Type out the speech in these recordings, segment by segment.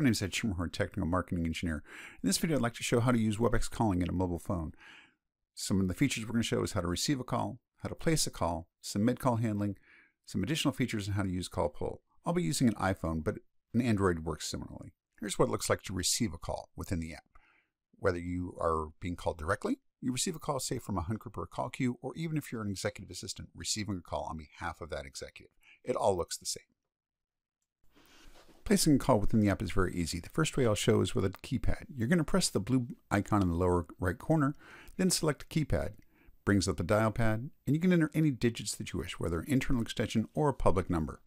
My name is Ed Schermerhorn, Technical Marketing Engineer. In this video, I'd like to show how to use WebEx calling in a mobile phone. Some of the features we're going to show is how to receive a call, how to place a call, some mid-call handling, some additional features on how to use call pull. I'll be using an iPhone, but an Android works similarly. Here's what it looks like to receive a call within the app. Whether you are being called directly, you receive a call, say, from a hunt group or a call queue, or even if you're an executive assistant receiving a call on behalf of that executive. It all looks the same. Placing a call within the app is very easy. The first way I'll show is with a keypad. You're going to press the blue icon in the lower right corner, then select keypad. Brings up the dial pad, and you can enter any digits that you wish, whether an internal extension or a public number.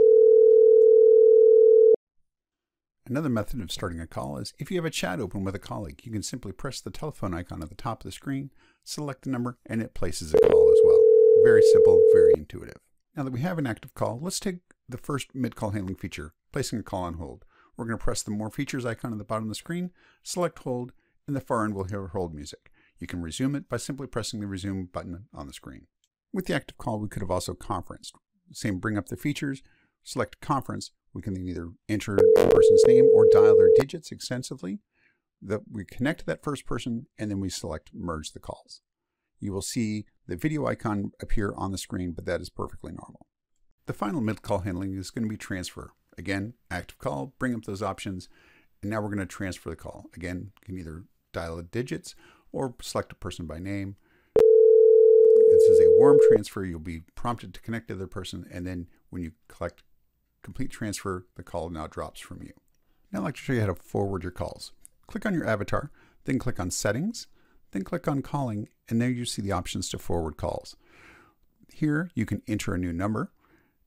Another method of starting a call is if you have a chat open with a colleague, you can simply press the telephone icon at the top of the screen, select the number, and it places a call as well. Very simple, very intuitive. Now that we have an active call, let's take the first mid-call handling feature, placing a call on hold. We're going to press the More Features icon at the bottom of the screen, select Hold, and the far end will hear hold music. You can resume it by simply pressing the Resume button on the screen. With the active call, we could have also conferenced. Same, bring up the features, select Conference. We can then either enter a person's name or dial their digits extensively. That we connect to that first person, and then we select Merge the calls. You will see the video icon appear on the screen, but that is perfectly normal. The final mid-call handling is going to be transfer. Again, active call, bring up those options, and now we're going to transfer the call. Again, you can either dial the digits or select a person by name. This is a warm transfer. You'll be prompted to connect to the person, and then when you collect complete transfer, the call now drops from you. Now I'd like to show you how to forward your calls. Click on your avatar, then click on Settings, then click on Calling, and there you see the options to forward calls. Here you can enter a new number,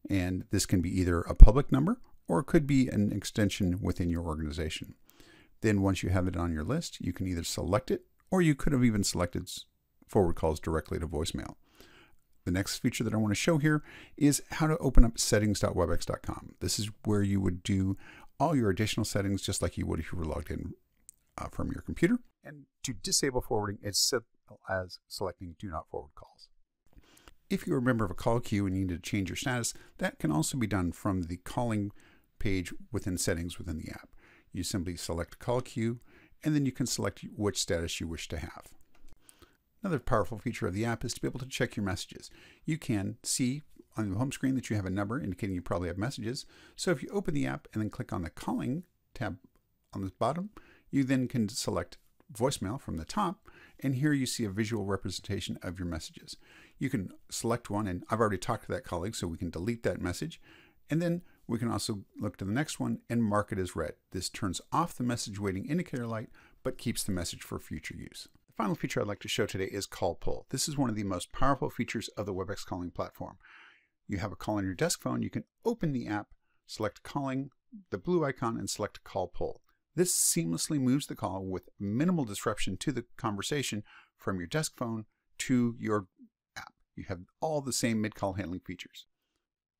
and this can be either a public number or it could be an extension within your organization. Then once you have it on your list, you can either select it or you could have even selected forward calls directly to voicemail. The next feature that I want to show here is how to open up settings.webex.com. This is where you would do all your additional settings just like you would if you were logged in uh, from your computer. And to disable forwarding, it's simple as selecting do not forward calls. If you're a member of a call queue and you need to change your status, that can also be done from the calling page within settings within the app. You simply select call queue and then you can select which status you wish to have. Another powerful feature of the app is to be able to check your messages. You can see on the home screen that you have a number indicating you probably have messages. So if you open the app and then click on the calling tab on the bottom, you then can select voicemail from the top and here you see a visual representation of your messages. You can select one and I've already talked to that colleague so we can delete that message and then we can also look to the next one and mark it as read. This turns off the message waiting indicator light but keeps the message for future use. The final feature I'd like to show today is call pull. This is one of the most powerful features of the WebEx calling platform. You have a call on your desk phone, you can open the app, select calling, the blue icon, and select call pull. This seamlessly moves the call with minimal disruption to the conversation from your desk phone to your app. You have all the same mid-call handling features.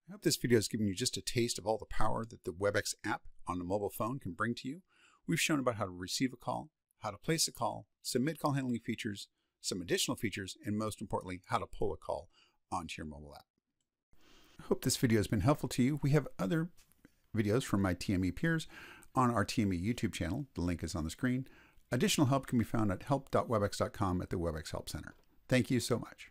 I hope this video has given you just a taste of all the power that the WebEx app on a mobile phone can bring to you. We've shown about how to receive a call, how to place a call, some mid-call handling features, some additional features, and most importantly, how to pull a call onto your mobile app. I hope this video has been helpful to you. We have other videos from my TME peers on our TME YouTube channel. The link is on the screen. Additional help can be found at help.webex.com at the WebEx Help Center. Thank you so much.